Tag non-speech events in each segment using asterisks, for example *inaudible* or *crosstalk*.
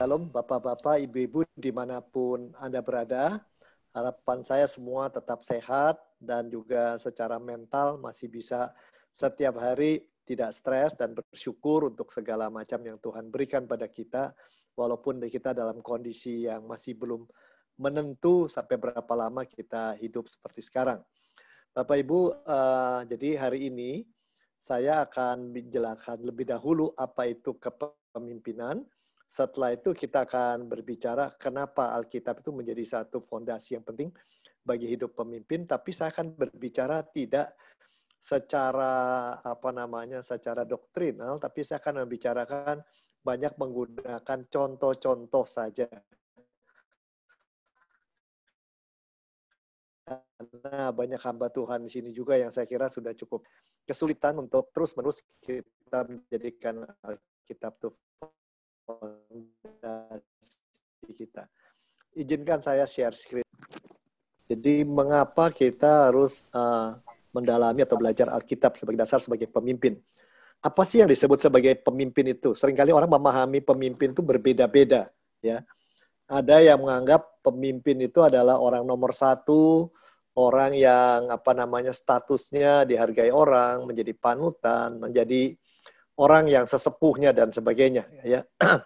Shalom Bapak-Bapak, Ibu-Ibu di mana pun Anda berada. Harapan saya semua tetap sehat dan juga secara mental masih bisa setiap hari tidak stres dan bersyukur untuk segala macam yang Tuhan berikan pada kita. Walaupun kita dalam kondisi yang masih belum menentu sampai berapa lama kita hidup seperti sekarang. Bapak Ibu, uh, jadi hari ini saya akan menjelaskan lebih dahulu apa itu kepemimpinan, setelah itu kita akan berbicara kenapa Alkitab itu menjadi satu fondasi yang penting bagi hidup pemimpin, tapi saya akan berbicara tidak secara apa namanya secara doktrinal, tapi saya akan membicarakan banyak menggunakan contoh-contoh saja. Karena banyak hamba Tuhan di sini juga yang saya kira sudah cukup kesulitan untuk terus-menerus kita menjadikan Alkitab itu fondasi kita. Izinkan saya share screen. Jadi mengapa kita harus uh, mendalami atau belajar Alkitab sebagai dasar sebagai pemimpin? Apa sih yang disebut sebagai pemimpin itu? Seringkali orang memahami pemimpin itu berbeda-beda, ya. Ada yang menganggap pemimpin itu adalah orang nomor satu, orang yang apa namanya statusnya dihargai orang, menjadi panutan, menjadi orang yang sesepuhnya dan sebagainya ya. *clears throat*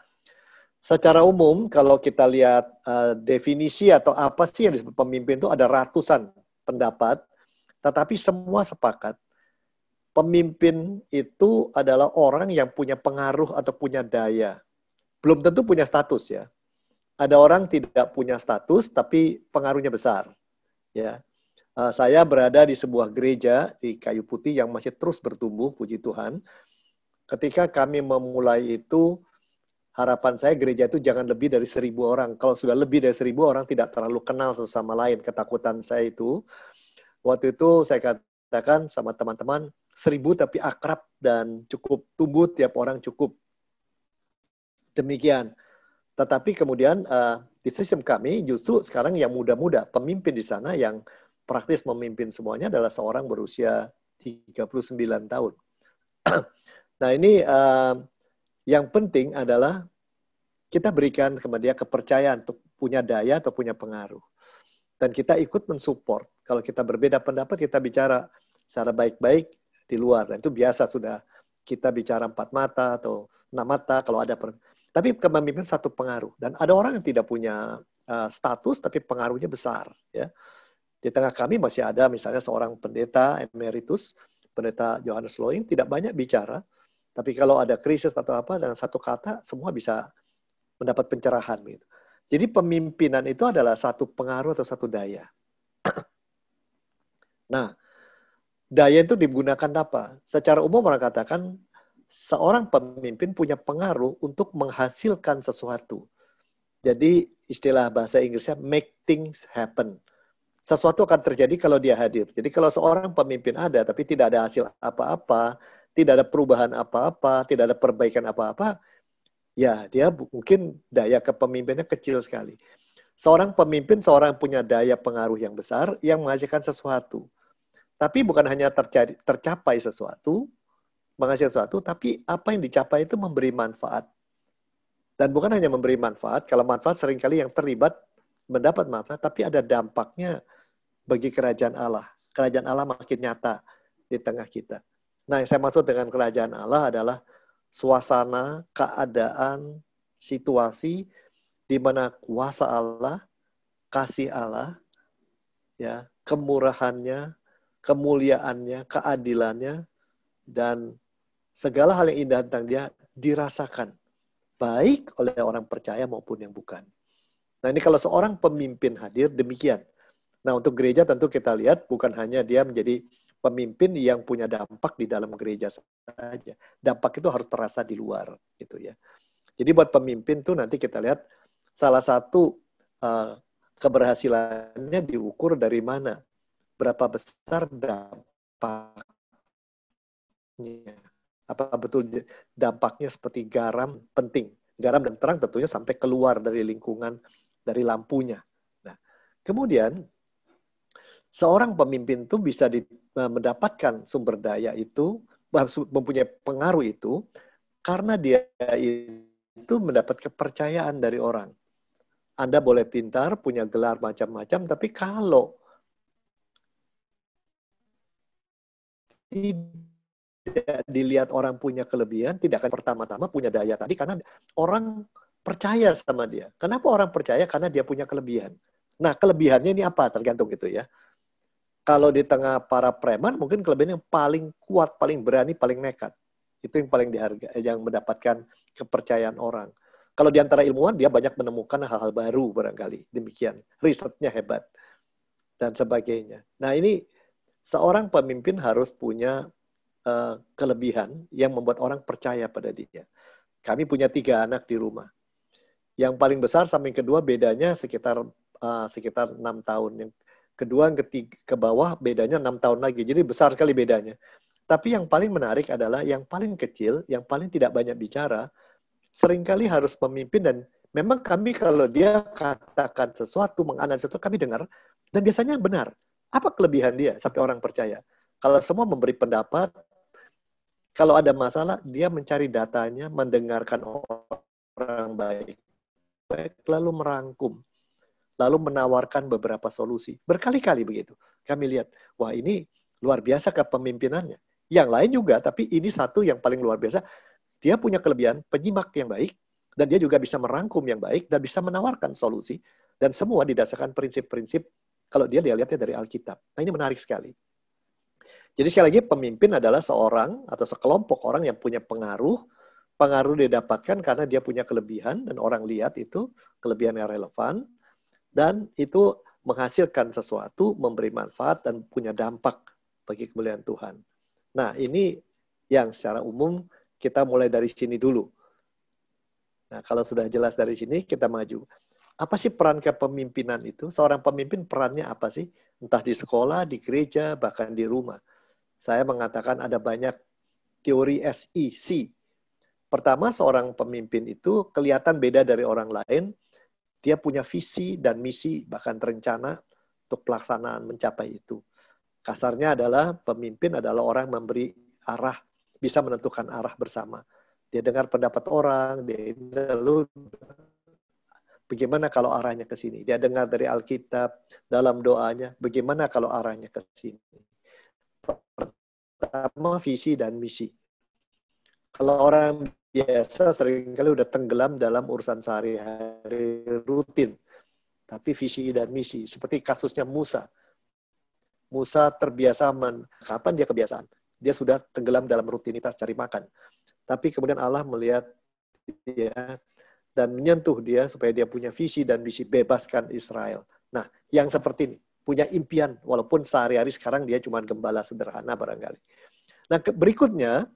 Secara umum kalau kita lihat uh, definisi atau apa sih yang disebut pemimpin itu ada ratusan pendapat, tetapi semua sepakat pemimpin itu adalah orang yang punya pengaruh atau punya daya. Belum tentu punya status ya. Ada orang tidak punya status tapi pengaruhnya besar. Ya. Uh, saya berada di sebuah gereja di Kayu Putih yang masih terus bertumbuh, puji Tuhan ketika kami memulai itu, harapan saya gereja itu jangan lebih dari seribu orang. Kalau sudah lebih dari seribu orang tidak terlalu kenal satu sama lain. Ketakutan saya itu, waktu itu saya katakan sama teman-teman, seribu tapi akrab dan cukup tumbuh tiap orang cukup. Demikian. Tetapi kemudian uh, di sistem kami justru sekarang yang muda-muda, pemimpin di sana yang praktis memimpin semuanya adalah seorang berusia 39 tahun. *clears throat* Nah ini uh, yang penting adalah kita berikan kepada dia kepercayaan untuk punya daya atau punya pengaruh. Dan kita ikut mensupport. Kalau kita berbeda pendapat, kita bicara secara baik-baik di luar. Dan itu biasa sudah kita bicara empat mata atau enam mata kalau ada. Per... Tapi kepemimpinan satu pengaruh. Dan ada orang yang tidak punya uh, status, tapi pengaruhnya besar. Ya. Di tengah kami masih ada misalnya seorang pendeta emeritus, pendeta Johannes Loing, tidak banyak bicara, tapi kalau ada krisis atau apa dengan satu kata semua bisa mendapat pencerahan gitu. Jadi pemimpinan itu adalah satu pengaruh atau satu daya. *clears throat* nah, daya itu digunakan apa? Secara umum orang katakan seorang pemimpin punya pengaruh untuk menghasilkan sesuatu. Jadi istilah bahasa Inggrisnya make things happen. Sesuatu akan terjadi kalau dia hadir. Jadi kalau seorang pemimpin ada tapi tidak ada hasil apa-apa, tidak ada perubahan apa-apa, tidak ada perbaikan apa-apa, ya dia mungkin daya kepemimpinannya kecil sekali. Seorang pemimpin, seorang punya daya pengaruh yang besar yang menghasilkan sesuatu. Tapi bukan hanya terjadi, tercapai sesuatu, menghasilkan sesuatu, tapi apa yang dicapai itu memberi manfaat. Dan bukan hanya memberi manfaat, kalau manfaat sering kali yang terlibat mendapat manfaat, tapi ada dampaknya bagi kerajaan Allah. Kerajaan Allah makin nyata di tengah kita. Nah, yang saya maksud dengan kerajaan Allah adalah suasana, keadaan, situasi di mana kuasa Allah, kasih Allah, ya, kemurahannya, kemuliaannya, keadilannya, dan segala hal yang indah tentang dia dirasakan baik oleh orang percaya maupun yang bukan. Nah ini kalau seorang pemimpin hadir demikian. Nah untuk gereja tentu kita lihat bukan hanya dia menjadi pemimpin yang punya dampak di dalam gereja saja. Dampak itu harus terasa di luar, gitu ya. Jadi buat pemimpin tuh nanti kita lihat salah satu uh, keberhasilannya diukur dari mana, berapa besar dampaknya, apa betul dampaknya seperti garam penting, garam dan terang tentunya sampai keluar dari lingkungan dari lampunya. Nah, kemudian seorang pemimpin itu bisa di, eh, mendapatkan sumber daya itu, mempunyai pengaruh itu, karena dia itu mendapat kepercayaan dari orang. Anda boleh pintar, punya gelar macam-macam, tapi kalau tidak dilihat orang punya kelebihan, tidak akan pertama-tama punya daya tadi karena orang percaya sama dia. Kenapa orang percaya? Karena dia punya kelebihan. Nah, kelebihannya ini apa? Tergantung gitu ya. Kalau di tengah para preman, mungkin kelebihan yang paling kuat, paling berani, paling nekat. Itu yang paling dihargai, yang mendapatkan kepercayaan orang. Kalau di antara ilmuwan, dia banyak menemukan hal-hal baru barangkali. Demikian. Risetnya hebat. Dan sebagainya. Nah, ini seorang pemimpin harus punya uh, kelebihan yang membuat orang percaya pada dia. Kami punya tiga anak di rumah. Yang paling besar sampai kedua bedanya sekitar uh, sekitar enam tahun. Yang kedua yang ketiga ke bawah bedanya enam tahun lagi. Jadi besar sekali bedanya. Tapi yang paling menarik adalah yang paling kecil, yang paling tidak banyak bicara, sering kali harus memimpin dan memang kami kalau dia katakan sesuatu, menganalisis sesuatu, kami dengar, dan biasanya benar. Apa kelebihan dia sampai orang percaya? Kalau semua memberi pendapat, kalau ada masalah, dia mencari datanya, mendengarkan orang baik, baik lalu merangkum, lalu menawarkan beberapa solusi. Berkali-kali begitu. Kami lihat, wah ini luar biasa kepemimpinannya. Yang lain juga, tapi ini satu yang paling luar biasa. Dia punya kelebihan penyimak yang baik, dan dia juga bisa merangkum yang baik, dan bisa menawarkan solusi. Dan semua didasarkan prinsip-prinsip kalau dia lihatnya dari Alkitab. Nah ini menarik sekali. Jadi sekali lagi pemimpin adalah seorang atau sekelompok orang yang punya pengaruh. Pengaruh didapatkan karena dia punya kelebihan dan orang lihat itu kelebihan yang relevan dan itu menghasilkan sesuatu, memberi manfaat dan punya dampak bagi kemuliaan Tuhan. Nah, ini yang secara umum kita mulai dari sini dulu. Nah, kalau sudah jelas dari sini, kita maju. Apa sih peran kepemimpinan itu? Seorang pemimpin perannya apa sih? Entah di sekolah, di gereja, bahkan di rumah saya mengatakan ada banyak teori SEC. Pertama, seorang pemimpin itu kelihatan beda dari orang lain. Dia punya visi dan misi, bahkan rencana untuk pelaksanaan mencapai itu. Kasarnya adalah pemimpin adalah orang memberi arah, bisa menentukan arah bersama. Dia dengar pendapat orang, dia lalu bagaimana kalau arahnya ke sini. Dia dengar dari Alkitab dalam doanya, bagaimana kalau arahnya ke sini pertama visi dan misi. Kalau orang biasa sering kali udah tenggelam dalam urusan sehari-hari rutin. Tapi visi dan misi, seperti kasusnya Musa. Musa terbiasa, men, kapan dia kebiasaan? Dia sudah tenggelam dalam rutinitas cari makan. Tapi kemudian Allah melihat dia dan menyentuh dia supaya dia punya visi dan misi bebaskan Israel. Nah, yang seperti ini punya impian walaupun sehari-hari sekarang dia cuma gembala sederhana barangkali. Nah, berikutnya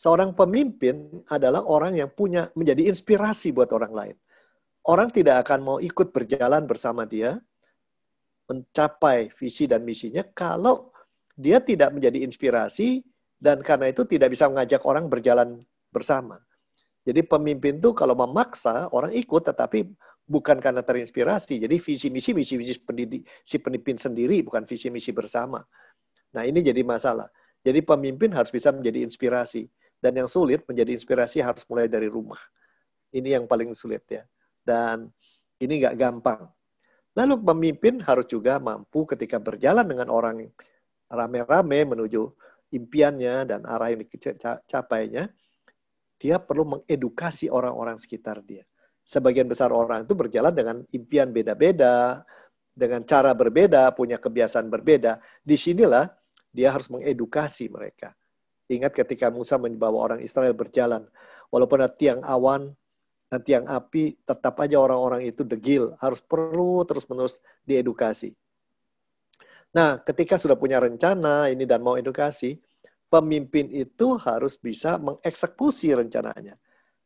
seorang pemimpin adalah orang yang punya menjadi inspirasi buat orang lain. Orang tidak akan mau ikut berjalan bersama dia mencapai visi dan misinya kalau dia tidak menjadi inspirasi dan karena itu tidak bisa mengajak orang berjalan bersama. Jadi pemimpin itu kalau memaksa orang ikut tetapi bukan karena terinspirasi. Jadi visi misi misi misi pendidik si pemimpin sendiri bukan visi misi bersama. Nah, ini jadi masalah. Jadi pemimpin harus bisa menjadi inspirasi dan yang sulit menjadi inspirasi harus mulai dari rumah. Ini yang paling sulit ya. Dan ini nggak gampang. Lalu pemimpin harus juga mampu ketika berjalan dengan orang rame-rame menuju impiannya dan arah yang dicapainya, dia perlu mengedukasi orang-orang sekitar dia sebagian besar orang itu berjalan dengan impian beda-beda, dengan cara berbeda, punya kebiasaan berbeda. Di sinilah dia harus mengedukasi mereka. Ingat ketika Musa membawa orang Israel berjalan, walaupun ada tiang awan dan tiang api, tetap aja orang-orang itu degil, harus perlu terus-menerus diedukasi. Nah, ketika sudah punya rencana ini dan mau edukasi, pemimpin itu harus bisa mengeksekusi rencananya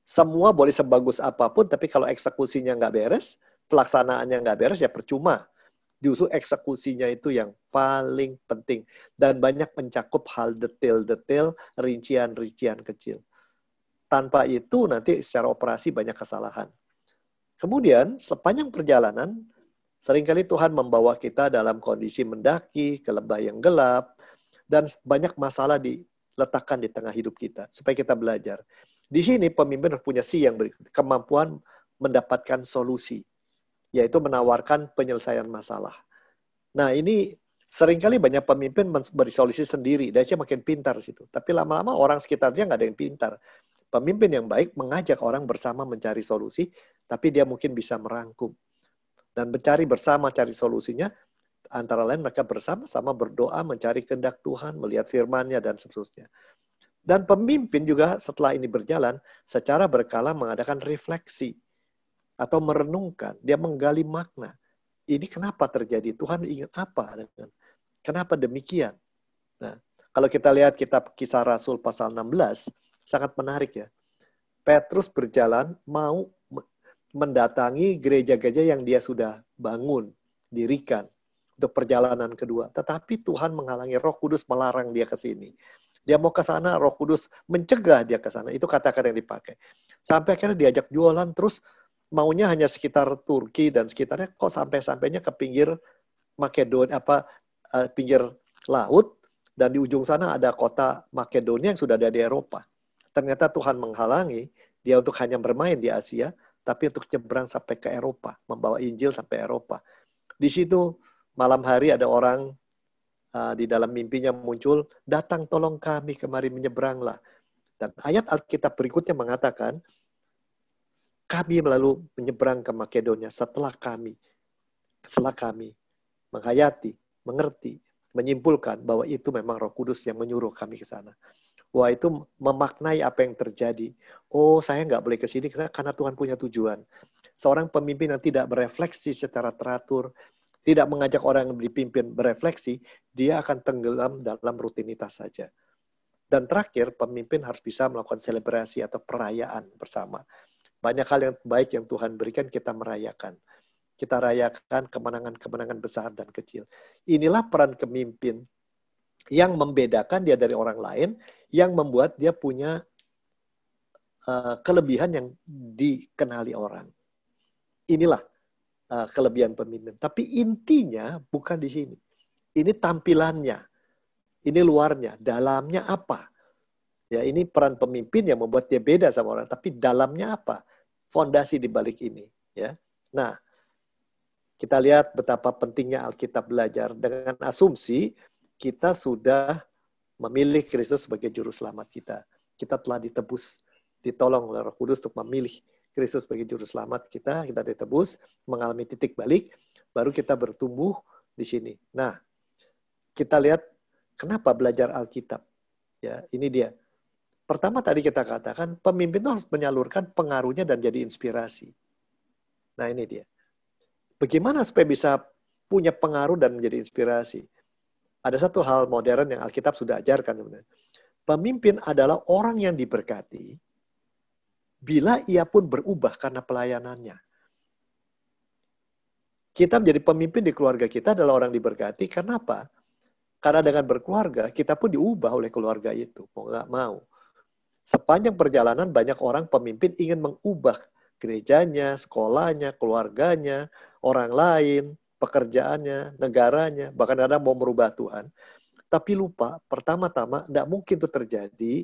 semua boleh sebagus apa pun, tapi kalau eksekusinya nggak beres, pelaksanaannya nggak beres, ya percuma. Justru eksekusinya itu yang paling penting. Dan banyak mencakup hal detail-detail, rincian-rincian kecil. Tanpa itu nanti secara operasi banyak kesalahan. Kemudian sepanjang perjalanan, sering kali Tuhan membawa kita dalam kondisi mendaki ke lembah yang gelap, dan banyak masalah diletakkan di tengah hidup kita, supaya kita belajar Di sini pemimpin harus punya si yang berikut, kemampuan mendapatkan solusi, yaitu menawarkan penyelesaian masalah. Nah ini sering kali banyak pemimpin beri solusi sendiri, dia makin pintar situ. Tapi lama-lama orang sekitarnya nggak ada yang pintar. Pemimpin yang baik mengajak orang bersama mencari solusi, tapi dia mungkin bisa merangkum. Dan mencari bersama, cari solusinya, antara lain mereka bersama-sama berdoa, mencari kehendak Tuhan, melihat firman-Nya, dan seterusnya. Dan pemimpin juga setelah ini berjalan, secara berkala mengadakan refleksi atau merenungkan. Dia menggali makna. Ini kenapa terjadi? Tuhan ingin apa kenapa demikian? Nah, kalau kita lihat kitab kisah Rasul pasal 16, sangat menarik ya. Petrus berjalan mau mendatangi gereja-gereja yang dia sudah bangun, dirikan untuk perjalanan kedua. Tetapi Tuhan menghalangi Roh Kudus melarang dia ke sini. Dia mau ke sana, Roh Kudus mencegah dia ke sana. Itu kata-kata yang dipakai. Sampai akhirnya diajak jualan terus maunya hanya sekitar Turki dan sekitarnya kok sampai-sampainya ke pinggir Makedonia apa uh, pinggir laut dan di ujung sana ada kota Makedonia yang sudah ada di Eropa. Ternyata Tuhan menghalangi dia untuk hanya bermain di Asia, tapi untuk nyebrang sampai ke Eropa, membawa Injil sampai Eropa. Di situ malam hari ada orang uh, di dalam mimpinya muncul, datang tolong kami kemari menyeberanglah. Dan ayat Alkitab berikutnya mengatakan, kami lalu menyeberang ke Makedonia setelah kami, setelah kami menghayati, mengerti, menyimpulkan bahwa itu memang Roh Kudus yang menyuruh kami ke sana. Wah itu memaknai apa yang terjadi. Oh saya nggak boleh ke sini karena Tuhan punya tujuan. Seorang pemimpin yang tidak berefleksi secara teratur, tidak mengajak orang yang dipimpin berefleksi, dia akan tenggelam dalam rutinitas saja. Dan terakhir, pemimpin harus bisa melakukan selebrasi atau perayaan bersama. Banyak hal yang baik yang Tuhan berikan kita merayakan. Kita rayakan kemenangan-kemenangan besar dan kecil. Inilah peran pemimpin yang membedakan dia dari orang lain, yang membuat dia punya uh, kelebihan yang dikenali orang. Inilah uh, kelebihan pemimpin. Tapi intinya bukan di sini. Ini tampilannya. Ini luarnya. Dalamnya apa? Ya, ini peran pemimpin yang membuat dia beda sama orang. Tapi dalamnya apa? Fondasi di balik ini. Ya. Nah, kita lihat betapa pentingnya Alkitab belajar dengan asumsi kita sudah memilih Kristus sebagai juru selamat kita. Kita telah ditebus, ditolong oleh Roh Kudus untuk memilih Kristus sebagai juru selamat kita, kita ditebus, mengalami titik balik, baru kita bertumbuh di sini. Nah, kita lihat kenapa belajar Alkitab. Ya, ini dia. Pertama tadi kita katakan pemimpin itu harus menyalurkan pengaruhnya dan jadi inspirasi. Nah, ini dia. Bagaimana supaya bisa punya pengaruh dan menjadi inspirasi? Ada satu hal modern yang Alkitab sudah ajarkan sebenarnya. Pemimpin adalah orang yang diberkati bila ia pun berubah karena pelayanannya. Kita menjadi pemimpin di keluarga kita adalah orang diberkati. Karena apa? Karena dengan berkeluarga, kita pun diubah oleh keluarga itu. Mau nggak mau. Sepanjang perjalanan, banyak orang pemimpin ingin mengubah gerejanya, sekolahnya, keluarganya, orang lain, pekerjaannya, negaranya, bahkan ada mau merubah Tuhan. Tapi lupa, pertama-tama, tidak mungkin itu terjadi,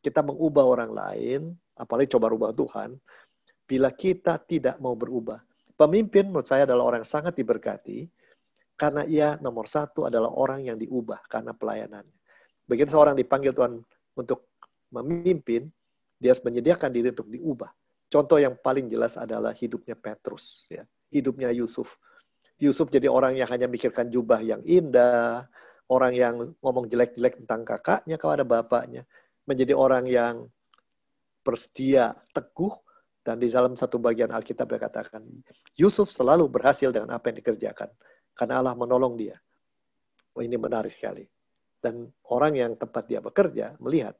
kita mengubah orang lain, apalagi coba rubah Tuhan, bila kita tidak mau berubah. Pemimpin menurut saya adalah orang yang sangat diberkati, karena ia nomor satu adalah orang yang diubah karena pelayanannya. Begitu seorang dipanggil Tuhan untuk memimpin, dia harus menyediakan diri untuk diubah. Contoh yang paling jelas adalah hidupnya Petrus, ya. hidupnya Yusuf. Yusuf jadi orang yang hanya mikirkan jubah yang indah, orang yang ngomong jelek-jelek tentang kakaknya kepada bapaknya, menjadi orang yang bersedia teguh dan di dalam satu bagian Alkitab dikatakan Yusuf selalu berhasil dengan apa yang dikerjakan karena Allah menolong dia. Oh, ini menarik sekali. Dan orang yang tempat dia bekerja melihat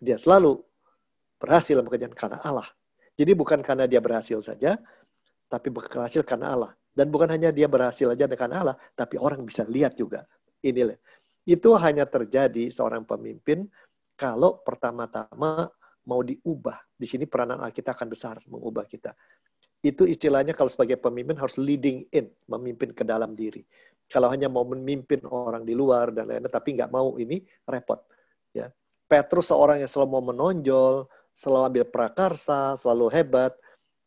dia selalu berhasil pekerjaan karena Allah. Jadi bukan karena dia berhasil saja, tapi berhasil karena Allah. Dan bukan hanya dia berhasil saja dengan Allah, tapi orang bisa lihat juga. Inilah. Itu hanya terjadi seorang pemimpin kalau pertama-tama mau diubah. Di sini peranan Alkitab akan besar mengubah kita. Itu istilahnya kalau sebagai pemimpin harus leading in, memimpin ke dalam diri. Kalau hanya mau memimpin orang di luar dan lain-lain, tapi nggak mau ini repot. Ya, Petrus seorang yang selalu mau menonjol, selalu ambil prakarsa, selalu hebat,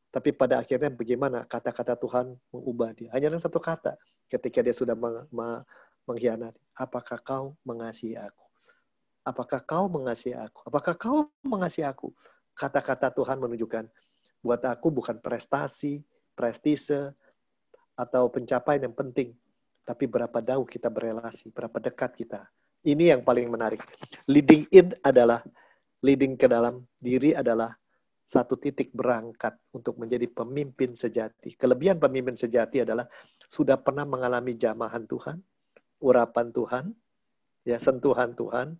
tapi pada akhirnya bagaimana kata-kata Tuhan mengubah dia? Hanya dengan satu kata ketika dia sudah meng mengkhianati. Apakah kau mengasihi aku? Apakah kau mengasihi aku? Apakah kau mengasihi aku? Kata-kata Tuhan menunjukkan, buat aku bukan prestasi, prestise, atau pencapaian yang penting. Tapi berapa jauh kita berelasi, berapa dekat kita. Ini yang paling menarik. Leading in adalah, leading ke dalam diri adalah satu titik berangkat untuk menjadi pemimpin sejati. Kelebihan pemimpin sejati adalah sudah pernah mengalami jamahan Tuhan, urapan Tuhan, ya sentuhan Tuhan,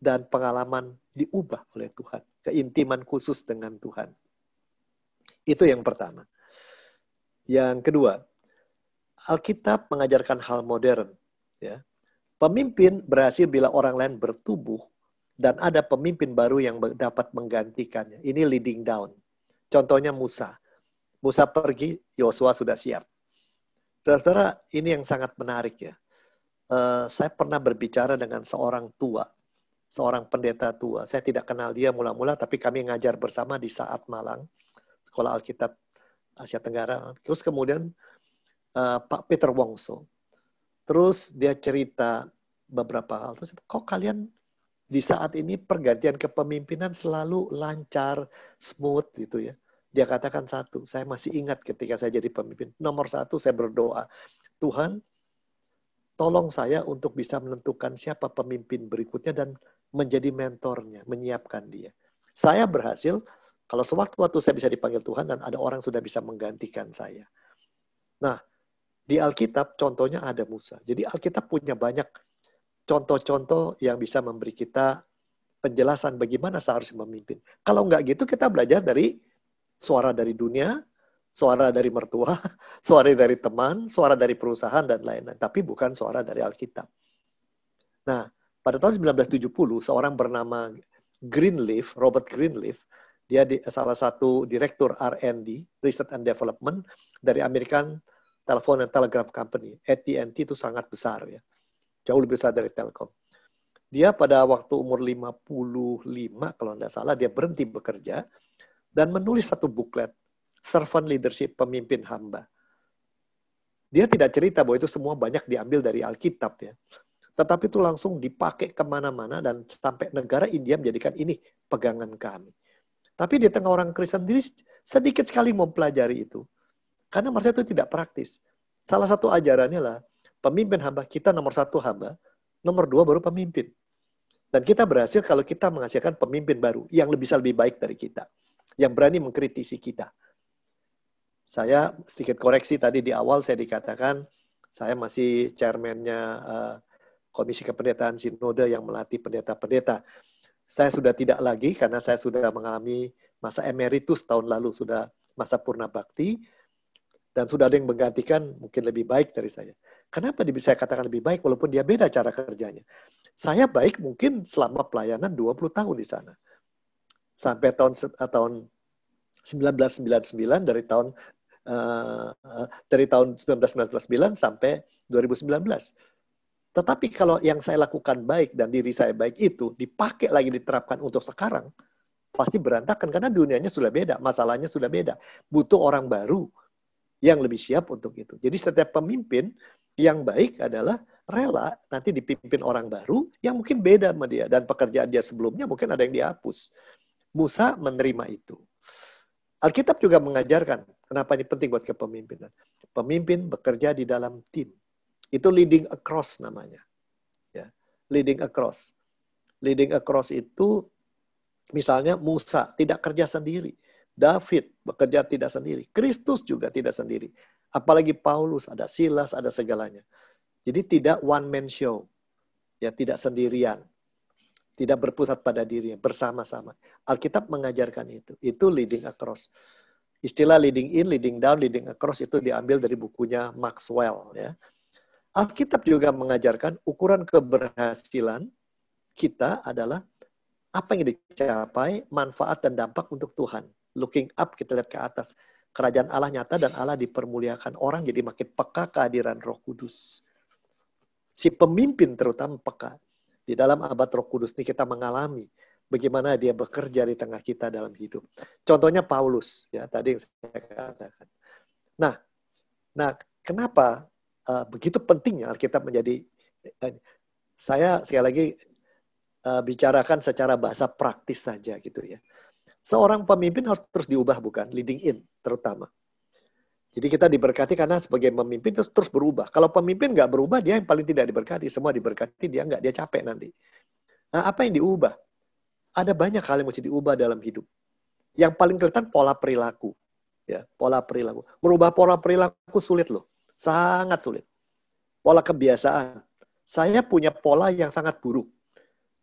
dan pengalaman diubah oleh Tuhan. Keintiman khusus dengan Tuhan. Itu yang pertama. Yang kedua, Alkitab mengajarkan hal modern. Ya. Pemimpin berhasil bila orang lain bertubuh dan ada pemimpin baru yang dapat menggantikannya. Ini leading down. Contohnya Musa. Musa pergi, Yosua sudah siap. Saudara-saudara, ini yang sangat menarik ya. Uh, saya pernah berbicara dengan seorang tua seorang pendeta tua. Saya tidak kenal dia mula-mula, tapi kami ngajar bersama di saat Malang, Sekolah Alkitab Asia Tenggara. Terus kemudian uh, Pak Peter Wongso. Terus dia cerita beberapa hal. Terus, kok kalian di saat ini pergantian kepemimpinan selalu lancar, smooth gitu ya. Dia katakan satu, saya masih ingat ketika saya jadi pemimpin. Nomor satu, saya berdoa, Tuhan, tolong saya untuk bisa menentukan siapa pemimpin berikutnya dan menjadi mentornya, menyiapkan dia. Saya berhasil kalau sewaktu-waktu saya bisa dipanggil Tuhan dan ada orang sudah bisa menggantikan saya. Nah, di Alkitab contohnya ada Musa. Jadi Alkitab punya banyak contoh-contoh yang bisa memberi kita penjelasan bagaimana seharusnya memimpin. Kalau nggak gitu kita belajar dari suara dari dunia, suara dari mertua, *laughs* suara dari teman, suara dari perusahaan dan lain-lain. Tapi bukan suara dari Alkitab. Nah, pada tahun 1970, seorang bernama Greenleaf, Robert Greenleaf, dia di, salah satu direktur R&D, Research and Development dari American Telephone and Telegraph Company. AT&T itu sangat besar ya. Jauh lebih besar dari Telkom. Dia pada waktu umur 55 kalau tidak salah dia berhenti bekerja dan menulis satu buklet Servant Leadership Pemimpin Hamba. Dia tidak cerita bahwa itu semua banyak diambil dari Alkitab ya. Tetapi itu langsung dipakai ke mana-mana dan sampai negara India menjadikan ini pegangan kami. Tapi di tengah orang Kristen sendiri sedikit sekali mempelajari itu. Karena mereka itu tidak praktis. Salah satu ajarannya lah, pemimpin hamba kita nomor satu hamba, nomor dua baru pemimpin. Dan kita berhasil kalau kita menghasilkan pemimpin baru yang lebih bisa lebih baik dari kita. Yang berani mengkritisi kita. Saya sedikit koreksi tadi di awal saya dikatakan saya masih chairman-nya uh, Komisi Kependetaan Sinode yang melatih pendeta-pendeta. Saya sudah tidak lagi karena saya sudah mengalami masa emeritus tahun lalu, sudah masa purna bakti, dan sudah ada yang menggantikan mungkin lebih baik dari saya. Kenapa saya katakan lebih baik walaupun dia beda cara kerjanya? Saya baik mungkin selama pelayanan 20 tahun di sana. Sampai tahun tahun 1999 dari tahun uh, dari tahun 1999 sampai 2019 tetapi kalau yang saya lakukan baik dan diri saya baik itu dipakai lagi diterapkan untuk sekarang, pasti berantakan karena dunianya sudah beda, masalahnya sudah beda. Butuh orang baru yang lebih siap untuk itu. Jadi setiap pemimpin yang baik adalah rela nanti dipimpin orang baru yang mungkin beda sama dia dan pekerjaan dia sebelumnya mungkin ada yang dihapus. Musa menerima itu. Alkitab juga mengajarkan kenapa ini penting buat kepemimpinan. Pemimpin bekerja di dalam tim. Itu leading across namanya. Ya, leading across. Leading across itu misalnya Musa tidak kerja sendiri. David bekerja tidak sendiri. Kristus juga tidak sendiri. Apalagi Paulus, ada Silas, ada segalanya. Jadi tidak one man show. Ya, tidak sendirian. Tidak berpusat pada dirinya, bersama-sama. Alkitab mengajarkan itu. Itu leading across. Istilah leading in, leading down, leading across itu diambil dari bukunya Maxwell ya. Alkitab juga mengajarkan ukuran keberhasilan kita adalah apa yang dicapai, manfaat dan dampak untuk Tuhan. Looking up, kita lihat ke atas. Kerajaan Allah nyata dan Allah dipermuliakan. Orang jadi makin peka kehadiran roh kudus. Si pemimpin terutama peka. Di dalam abad roh kudus ini kita mengalami bagaimana dia bekerja di tengah kita dalam hidup. Contohnya Paulus, ya tadi yang saya katakan. Nah, nah kenapa uh, begitu pentingnya Alkitab menjadi uh, saya sekali lagi uh, bicarakan secara bahasa praktis saja gitu ya. Seorang pemimpin harus terus diubah bukan, leading in terutama. Jadi kita diberkati karena sebagai pemimpin terus terus berubah. Kalau pemimpin nggak berubah, dia yang paling tidak diberkati. Semua diberkati, dia nggak, dia capek nanti. Nah, apa yang diubah? ada banyak hal yang mesti diubah dalam hidup. Yang paling kelihatan pola perilaku. Ya, pola perilaku. Merubah pola perilaku sulit loh. Sangat sulit. Pola kebiasaan. Saya punya pola yang sangat buruk.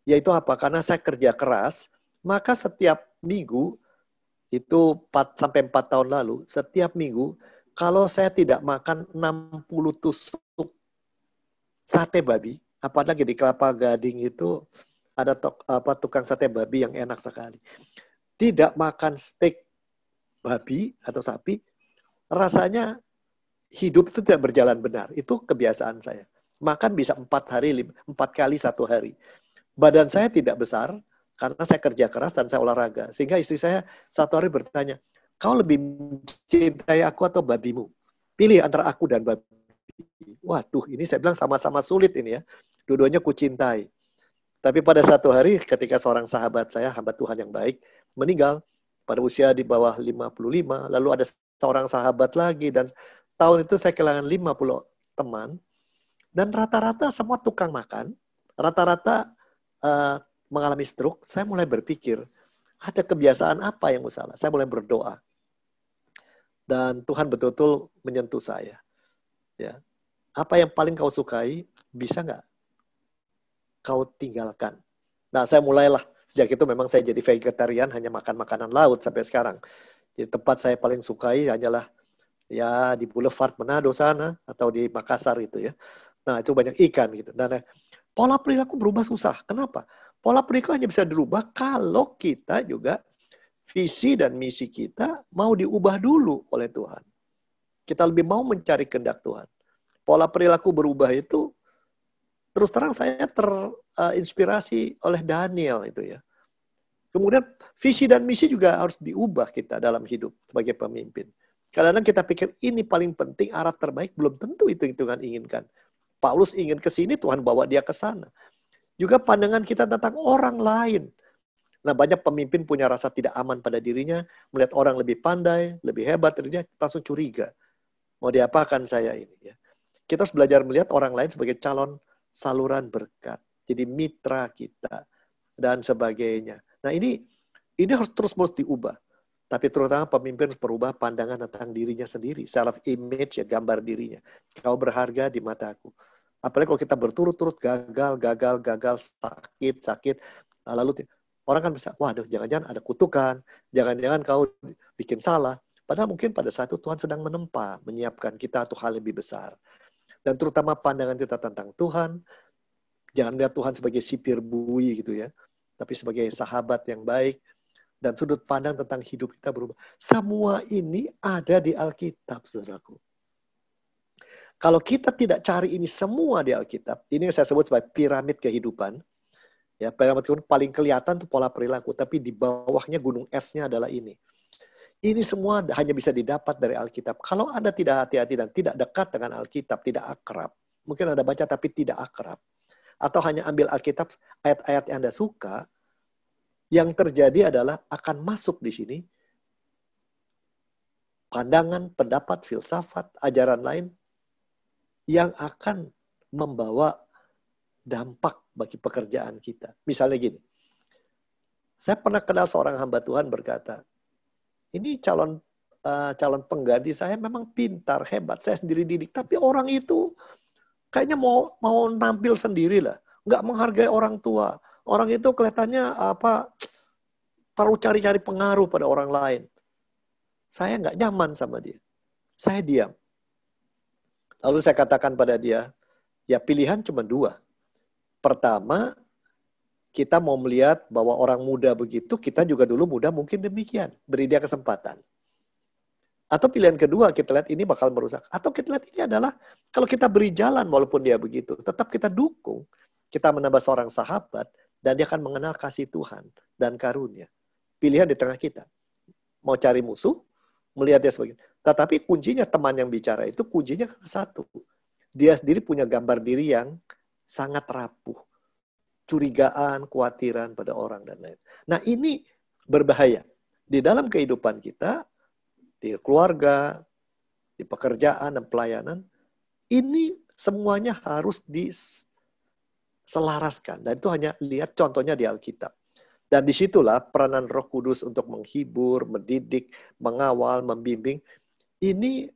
Yaitu apa? Karena saya kerja keras, maka setiap minggu itu 4 sampai 4 tahun lalu, setiap minggu kalau saya tidak makan 60 tusuk sate babi, apalagi di Kelapa Gading itu ada tok, apa tukang sate babi yang enak sekali. Tidak makan steak babi atau sapi, rasanya hidup itu tidak berjalan benar. Itu kebiasaan saya. Makan bisa empat hari, empat kali satu hari. Badan saya tidak besar karena saya kerja keras dan saya olahraga. Sehingga istri saya satu hari bertanya, kau lebih mencintai aku atau babimu? Pilih antara aku dan babi. Waduh, ini saya bilang sama-sama sulit ini ya. Dua-duanya kucintai. Tapi pada satu hari ketika seorang sahabat saya, hamba Tuhan yang baik, meninggal pada usia di bawah 55, lalu ada seorang sahabat lagi dan tahun itu saya kehilangan 50 teman dan rata-rata semua tukang makan, rata-rata uh, mengalami stroke, saya mulai berpikir, ada kebiasaan apa yang salah? Saya mulai berdoa. Dan Tuhan betul-betul menyentuh saya. Ya. Apa yang paling kau sukai, bisa nggak kau tinggalkan. Nah, saya mulailah. Sejak itu memang saya jadi vegetarian, hanya makan makanan laut sampai sekarang. Jadi tempat saya paling sukai hanyalah ya di Boulevard Manado sana atau di Makassar itu ya. Nah, itu banyak ikan gitu. Dan eh, pola perilaku berubah susah. Kenapa? Pola perilaku hanya bisa dirubah kalau kita juga visi dan misi kita mau diubah dulu oleh Tuhan. Kita lebih mau mencari kehendak Tuhan. Pola perilaku berubah itu terus terang saya terinspirasi oleh Daniel itu ya. Kemudian visi dan misi juga harus diubah kita dalam hidup sebagai pemimpin. Kadang-kadang kita pikir ini paling penting, arah terbaik, belum tentu itu yang Tuhan inginkan. Paulus ingin ke sini, Tuhan bawa dia ke sana. Juga pandangan kita tentang orang lain. Nah banyak pemimpin punya rasa tidak aman pada dirinya, melihat orang lebih pandai, lebih hebat, dirinya langsung curiga. Mau diapakan saya ini? ya Kita harus belajar melihat orang lain sebagai calon saluran berkat, jadi mitra kita dan sebagainya. Nah ini ini harus terus terus diubah. Tapi terutama pemimpin harus berubah pandangan tentang dirinya sendiri, self image ya gambar dirinya. Kau berharga di mataku. Apalagi kalau kita berturut-turut gagal, gagal, gagal, sakit, sakit, nah, lalu orang kan bisa, waduh, jangan-jangan ada kutukan, jangan-jangan kau bikin salah. Padahal mungkin pada saat itu Tuhan sedang menempa, menyiapkan kita untuk hal lebih besar dan terutama pandangan kita tentang Tuhan. Jangan lihat Tuhan sebagai sipir bui gitu ya, tapi sebagai sahabat yang baik dan sudut pandang tentang hidup kita berubah. Semua ini ada di Alkitab, saudaraku. Kalau kita tidak cari ini semua di Alkitab, ini yang saya sebut sebagai piramid kehidupan. Ya, piramid kehidupan paling kelihatan tuh pola perilaku, tapi di bawahnya gunung esnya adalah ini. Ini semua hanya bisa didapat dari Alkitab. Kalau Anda tidak hati-hati dan tidak dekat dengan Alkitab, tidak akrab, mungkin Anda baca tapi tidak akrab, atau hanya ambil Alkitab ayat-ayat yang Anda suka, yang terjadi adalah akan masuk di sini pandangan, pendapat, filsafat, ajaran lain yang akan membawa dampak bagi pekerjaan kita. Misalnya gini, saya pernah kenal seorang hamba Tuhan berkata, ini calon uh, calon pengganti saya memang pintar, hebat, saya sendiri didik. Tapi orang itu kayaknya mau mau nampil sendiri lah, nggak menghargai orang tua. Orang itu kelihatannya apa terlalu cari-cari pengaruh pada orang lain. Saya nggak nyaman sama dia. Saya diam. Lalu saya katakan pada dia, ya pilihan cuma dua. Pertama, kita mau melihat bahwa orang muda begitu, kita juga dulu muda mungkin demikian. Beri dia kesempatan. Atau pilihan kedua, kita lihat ini bakal merusak. Atau kita lihat ini adalah, kalau kita beri jalan walaupun dia begitu, tetap kita dukung. Kita menambah seorang sahabat, dan dia akan mengenal kasih Tuhan. dan karunia. Pilihan di tengah kita. Mau cari musuh, melihat dia sebagai. Tetapi kuncinya teman yang bicara itu kuncinya satu. Dia sendiri punya gambar diri yang sangat rapuh. Curigaan, khawatiran pada orang dan lain. Nah ini berbahaya. Di dalam kehidupan kita, di keluarga, di pekerjaan dan pelayanan, ini semuanya harus diselaraskan. Dan itu hanya lihat contohnya di Alkitab. Dan di situlah peranan roh kudus untuk menghibur, mendidik, mengawal, membimbing. Ini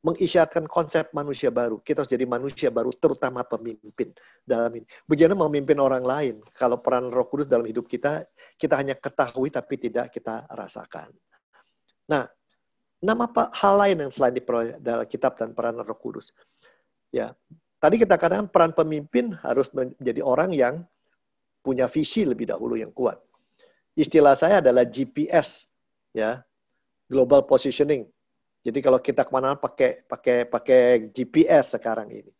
mengisyaratkan konsep manusia baru. Kita harus jadi manusia baru, terutama pemimpin dalam ini. Bagaimana memimpin orang lain? Kalau peran roh kudus dalam hidup kita, kita hanya ketahui tapi tidak kita rasakan. Nah, nama apa hal lain yang selain di dalam kitab dan peran roh kudus? Ya, tadi kita katakan peran pemimpin harus menjadi orang yang punya visi lebih dahulu yang kuat. Istilah saya adalah GPS, ya, global positioning. Jadi kalau kita ke mana pakai pakai pakai GPS sekarang ini.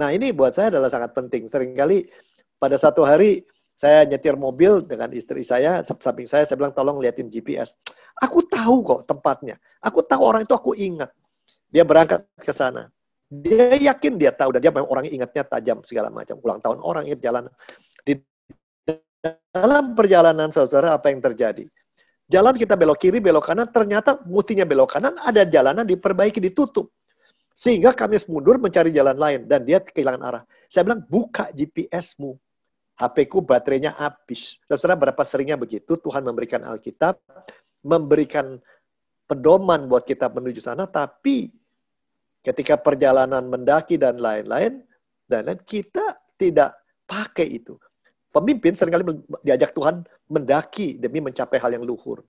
Nah ini buat saya adalah sangat penting. Seringkali pada satu hari saya nyetir mobil dengan istri saya, samping saya, saya bilang tolong liatin GPS. Aku tahu kok tempatnya. Aku tahu orang itu aku ingat. Dia berangkat ke sana. Dia yakin dia tahu dan dia memang orang ingatnya tajam segala macam. Ulang tahun orang ingat jalan. Di dalam perjalanan saudara apa yang terjadi? Jalan kita belok kiri, belok kanan, ternyata mutinya belok kanan, ada jalanan diperbaiki, ditutup. Sehingga kami mundur mencari jalan lain, dan dia kehilangan arah. Saya bilang, buka GPS-mu. HP ku baterainya habis. Saudara, berapa seringnya begitu, Tuhan memberikan Alkitab, memberikan pedoman buat kita menuju sana, tapi ketika perjalanan mendaki dan lain-lain, dan lain kita tidak pakai itu. Pemimpin sering kali diajak Tuhan mendaki demi mencapai hal yang luhur.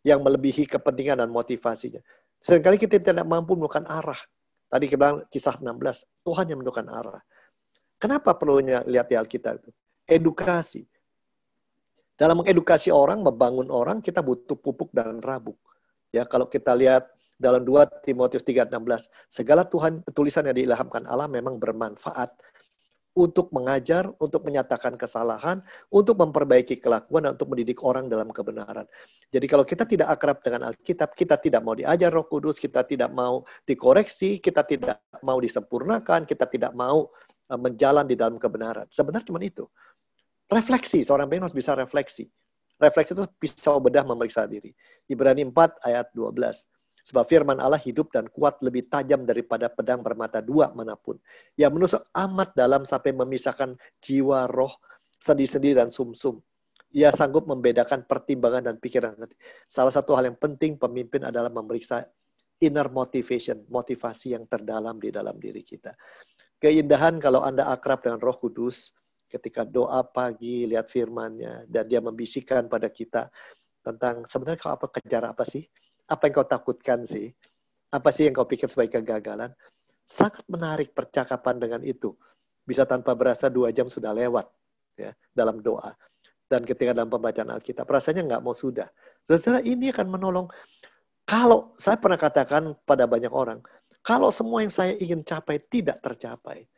Yang melebihi kepentingan dan motivasinya. Seringkali kita tidak mampu menemukan arah. Tadi kita bilang kisah 16, Tuhan yang menentukan arah. Kenapa perlunya lihat di Alkitab itu? Edukasi. Dalam mengedukasi orang, membangun orang, kita butuh pupuk dan rabuk. Ya, kalau kita lihat dalam 2 Timotius 3:16, segala Tuhan tulisan yang diilhamkan Allah memang bermanfaat untuk mengajar, untuk menyatakan kesalahan, untuk memperbaiki kelakuan, dan untuk mendidik orang dalam kebenaran. Jadi kalau kita tidak akrab dengan Alkitab, kita tidak mau diajar roh kudus, kita tidak mau dikoreksi, kita tidak mau disempurnakan, kita tidak mau e, menjalan di dalam kebenaran. Sebenarnya cuma itu. Refleksi, seorang harus bisa refleksi. Refleksi itu pisau bedah memeriksa diri. Ibrani 4 ayat 12. Sebab firman Allah hidup dan kuat lebih tajam daripada pedang bermata dua mana pun. Yang menusuk amat dalam sampai memisahkan jiwa, roh, sendi-sendi, dan sumsum. -sum. Ia sanggup membedakan pertimbangan dan pikiran. Salah satu hal yang penting pemimpin adalah memeriksa inner motivation, motivasi yang terdalam di dalam diri kita. Keindahan kalau Anda akrab dengan roh kudus, ketika doa pagi, lihat firmannya, dan dia membisikkan pada kita tentang sebenarnya kau apa kejar apa sih? Apa yang kau takutkan sih? Apa sih yang kau pikir sebagai kegagalan? Sangat menarik percakapan dengan itu. Bisa tanpa berasa dua jam sudah lewat ya dalam doa. Dan ketika dalam pembacaan Alkitab, rasanya nggak mau sudah. Saudara, ini akan menolong. Kalau saya pernah katakan pada banyak orang, kalau semua yang saya ingin capai tidak tercapai,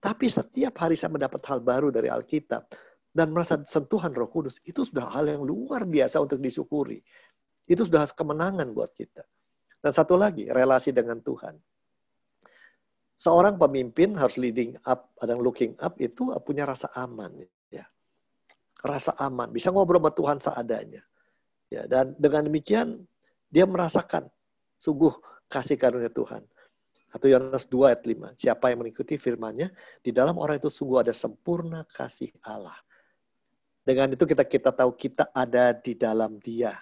tapi setiap hari saya mendapat hal baru dari Alkitab dan merasa sentuhan Roh Kudus, itu sudah hal yang luar biasa untuk disyukuri. Itu sudah kemenangan buat kita. Dan satu lagi, relasi dengan Tuhan. Seorang pemimpin harus leading up dan looking up itu punya rasa aman. Ya. Rasa aman, bisa ngobrol sama Tuhan seadanya. Ya, dan dengan demikian, dia merasakan sungguh kasih karunia Tuhan. Atau Yohanes 2 ayat 5. Siapa yang mengikuti firman-Nya, di dalam orang itu sungguh ada sempurna kasih Allah. Dengan itu kita kita tahu kita ada di dalam Dia.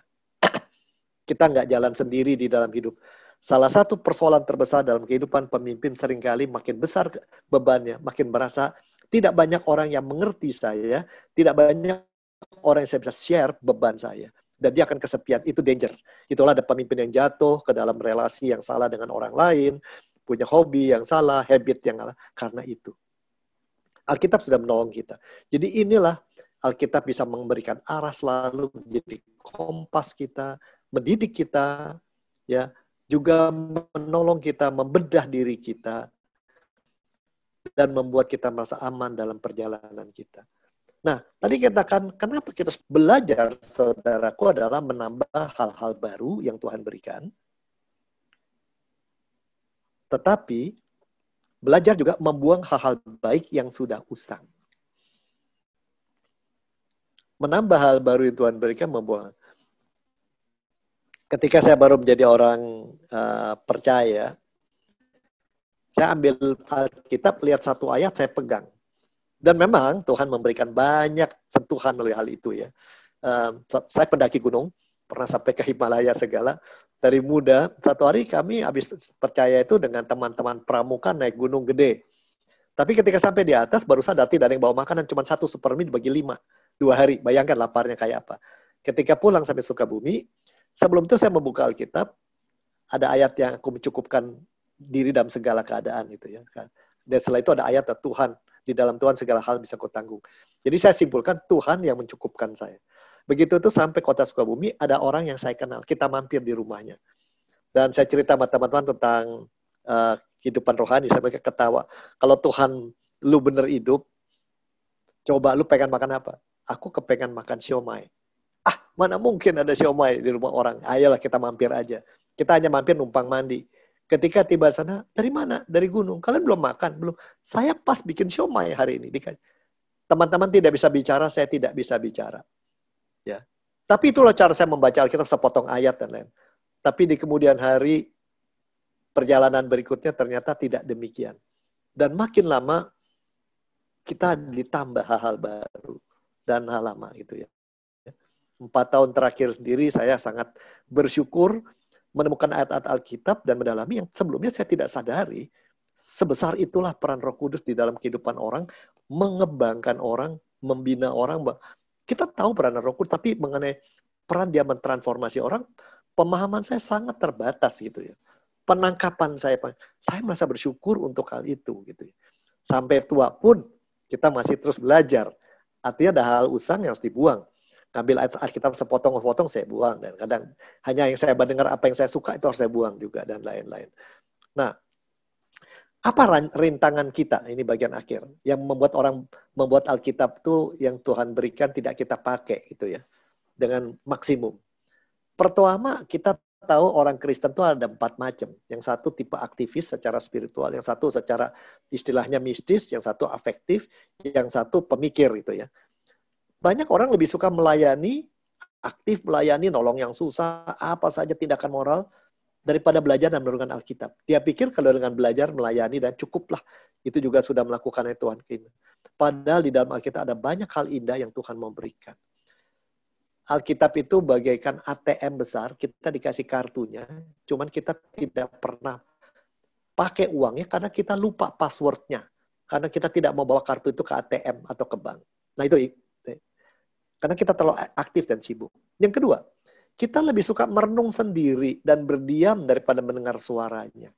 Kita nggak jalan sendiri di dalam hidup. Salah satu persoalan terbesar dalam kehidupan pemimpin sering kali makin besar bebannya, makin merasa tidak banyak orang yang mengerti saya, tidak banyak orang yang saya bisa share beban saya. Dan dia akan kesepian, itu danger. Itulah ada pemimpin yang jatuh ke dalam relasi yang salah dengan orang lain, punya hobi yang salah, habit yang salah, karena itu. Alkitab sudah menolong kita. Jadi inilah Alkitab bisa memberikan arah selalu menjadi kompas kita, mendidik kita, ya, juga menolong kita membedah diri kita dan membuat kita merasa aman dalam perjalanan kita. Nah, tadi katakan kenapa kita belajar, saudaraku, adalah menambah hal-hal baru yang Tuhan berikan. Tetapi belajar juga membuang hal-hal baik yang sudah usang. Menambah hal baru yang Tuhan berikan membuang. Ketika saya baru menjadi orang uh, percaya, saya ambil Alkitab, lihat satu ayat, saya pegang dan memang Tuhan memberikan banyak sentuhan melalui hal itu ya. Um, saya pendaki gunung, pernah sampai ke Himalaya segala. Dari muda, satu hari kami habis percaya itu dengan teman-teman pramuka naik gunung gede. Tapi ketika sampai di atas, baru sadar tidak ada yang bawa makanan, cuma satu supermi dibagi lima. Dua hari, bayangkan laparnya kayak apa. Ketika pulang sampai Sukabumi, sebelum itu saya membuka Alkitab, ada ayat yang aku mencukupkan diri dalam segala keadaan gitu ya. Dan setelah itu ada ayat Tuhan di dalam Tuhan segala hal bisa kau tanggung. Jadi saya simpulkan Tuhan yang mencukupkan saya. Begitu itu sampai kota Sukabumi, ada orang yang saya kenal. Kita mampir di rumahnya. Dan saya cerita sama teman-teman tentang uh, kehidupan rohani. Saya mereka ketawa. Kalau Tuhan lu bener hidup, coba lu pengen makan apa? Aku kepengen makan siomay. Ah, mana mungkin ada siomay di rumah orang. Ayolah kita mampir aja. Kita hanya mampir numpang mandi. Ketika tiba sana, dari mana? Dari gunung. Kalian belum makan? Belum. Saya pas bikin siomay hari ini. Teman-teman tidak bisa bicara, saya tidak bisa bicara. Ya. Tapi itulah cara saya membaca Alkitab sepotong ayat dan lain. Tapi di kemudian hari, perjalanan berikutnya ternyata tidak demikian. Dan makin lama, kita ditambah hal-hal baru dan hal lama gitu ya. Empat tahun terakhir sendiri saya sangat bersyukur menemukan ayat-ayat Alkitab dan mendalami yang sebelumnya saya tidak sadari. Sebesar itulah peran Roh Kudus di dalam kehidupan orang, mengembangkan orang, membina orang. Kita tahu peran Roh Kudus, tapi mengenai peran dia mentransformasi orang, pemahaman saya sangat terbatas gitu ya. Penangkapan saya, saya merasa bersyukur untuk hal itu gitu ya. Sampai tua pun kita masih terus belajar. Artinya ada hal usang yang harus dibuang ngambil Alkitab sepotong-sepotong saya buang dan kadang hanya yang saya mendengar apa yang saya suka itu harus saya buang juga dan lain-lain. Nah, apa rintangan kita ini bagian akhir yang membuat orang membuat Alkitab itu yang Tuhan berikan tidak kita pakai itu ya dengan maksimum. Pertama kita tahu orang Kristen itu ada empat macam. Yang satu tipe aktivis secara spiritual, yang satu secara istilahnya mistis, yang satu afektif, yang satu pemikir itu ya banyak orang lebih suka melayani, aktif melayani, nolong yang susah, apa saja tindakan moral, daripada belajar dan menurunkan Alkitab. Dia pikir kalau dengan belajar, melayani, dan cukuplah. Itu juga sudah melakukan itu Tuhan. Padahal di dalam Alkitab ada banyak hal indah yang Tuhan mau berikan. Alkitab itu bagaikan ATM besar, kita dikasih kartunya, cuman kita tidak pernah pakai uangnya karena kita lupa passwordnya. Karena kita tidak mau bawa kartu itu ke ATM atau ke bank. Nah itu karena kita terlalu aktif dan sibuk. Yang kedua, kita lebih suka merenung sendiri dan berdiam daripada mendengar suaranya.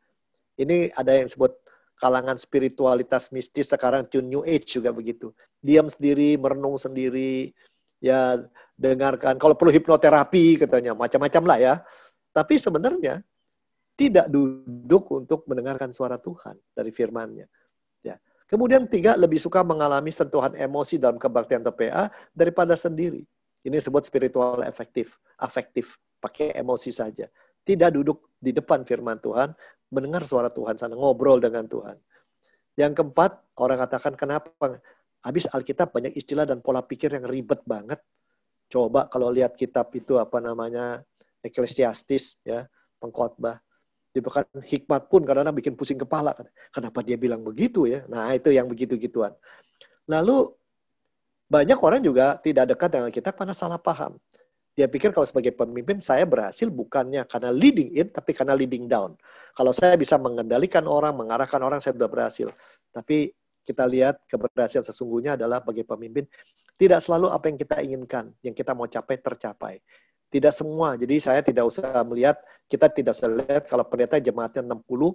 Ini ada yang disebut kalangan spiritualitas mistis sekarang tune new age juga begitu. Diam sendiri, merenung sendiri, ya dengarkan. Kalau perlu hipnoterapi katanya, macam-macam lah ya. Tapi sebenarnya tidak duduk untuk mendengarkan suara Tuhan dari firman-Nya. Kemudian tiga, lebih suka mengalami sentuhan emosi dalam kebaktian TPA daripada sendiri. Ini disebut spiritual efektif, afektif, pakai emosi saja. Tidak duduk di depan firman Tuhan, mendengar suara Tuhan sana, ngobrol dengan Tuhan. Yang keempat, orang katakan kenapa? Habis Alkitab banyak istilah dan pola pikir yang ribet banget. Coba kalau lihat kitab itu apa namanya, Eklesiastis, ya, pengkhotbah bahkan hikmat pun kadang-kadang bikin pusing kepala. Kenapa dia bilang begitu ya? Nah, itu yang begitu-gituan. Lalu, banyak orang juga tidak dekat dengan kita karena salah paham. Dia pikir kalau sebagai pemimpin saya berhasil bukannya karena leading in, tapi karena leading down. Kalau saya bisa mengendalikan orang, mengarahkan orang, saya sudah berhasil. Tapi kita lihat keberhasilan sesungguhnya adalah bagi pemimpin tidak selalu apa yang kita inginkan, yang kita mau capai tercapai. Tidak semua. Jadi saya tidak usah melihat, kita tidak usah lihat kalau pendeta jemaatnya 60,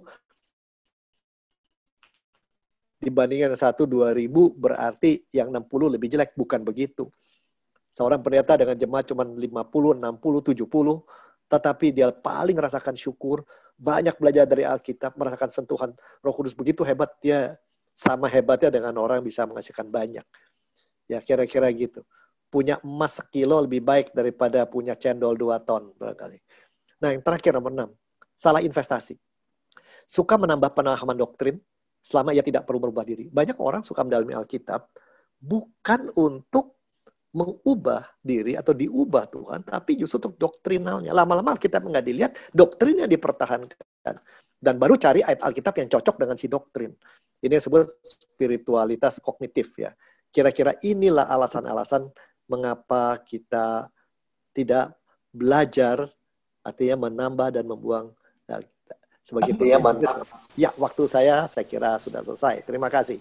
dibandingkan satu dua ribu berarti yang 60 lebih jelek. Bukan begitu. Seorang pendeta dengan jemaat cuma 50, 60, 70, tetapi dia paling merasakan syukur, banyak belajar dari Alkitab, merasakan sentuhan Roh Kudus begitu hebat, dia sama hebatnya dengan orang bisa menghasilkan banyak. Ya kira-kira gitu. Punya emas sekilo lebih baik daripada punya cendol dua ton barangkali. Nah yang terakhir nomor enam, salah investasi. Suka menambah pemahaman doktrin selama ia tidak perlu berubah diri. Banyak orang suka mendalami Alkitab bukan untuk mengubah diri atau diubah Tuhan, tapi justru untuk doktrinalnya. Lama-lama kita nggak dilihat, doktrinnya dipertahankan. Dan baru cari ayat Alkitab yang cocok dengan si doktrin. Ini yang disebut spiritualitas kognitif ya. Kira-kira inilah alasan-alasan mengapa kita tidak belajar, artinya menambah dan membuang sebagai artinya Ya, waktu saya saya kira sudah selesai. Terima kasih.